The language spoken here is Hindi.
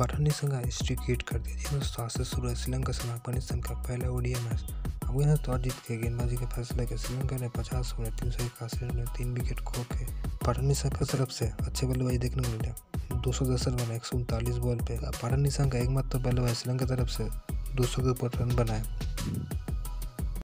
पठानी संघ हिस्ट्री क्रिएट कर दिया। थी दोस्तों आज से शुरू श्रीलंका संघ अफ़गानिस्तान का पहला ओडिया मैच अफ़गानिस्तान टॉस जीत के गेंदबाजी के फैसले के श्रीलंका ने पचास ओवर, तीन सौ इक्यासी रन में तीन विकेट खो के पठानी संघ की तरफ़ से अच्छे बल्लेबाजी देखने को मिले। दो सौ दस रन, एक सौ उनतालीस बॉल पे। पठानी संघ का एकमात्र बल्लेबाज श्रीलंका तरफ़ से दो सौ के ऊपर रन बनाए